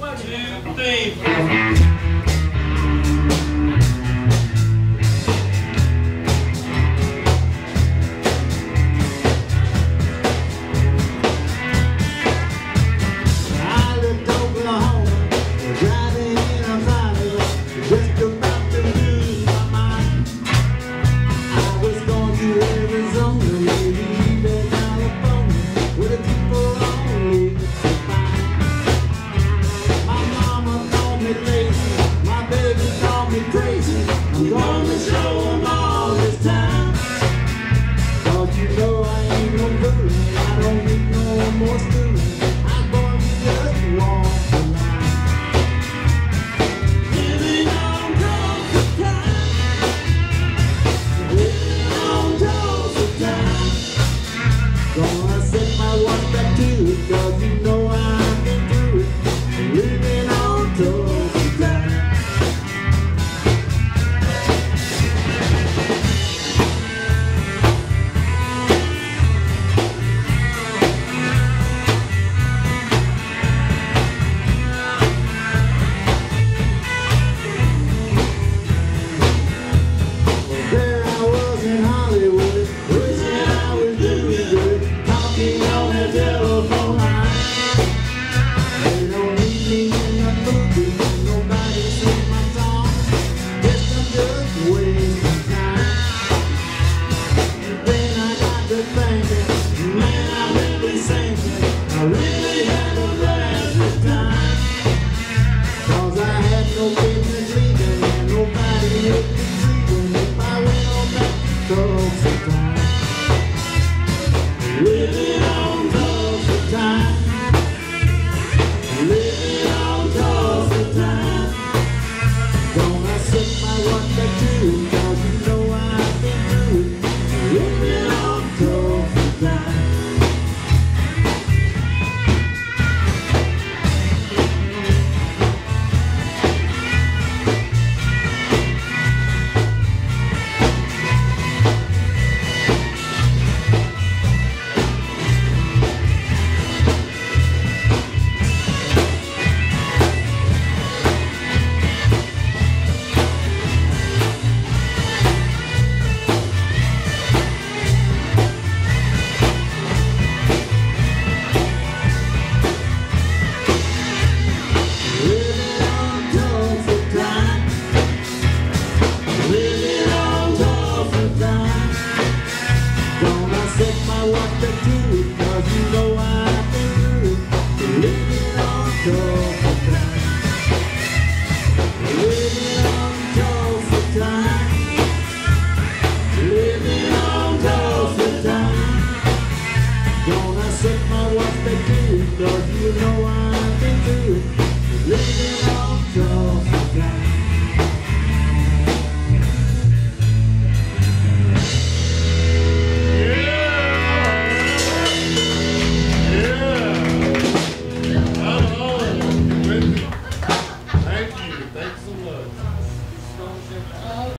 two, three. Don't Hallelujah. no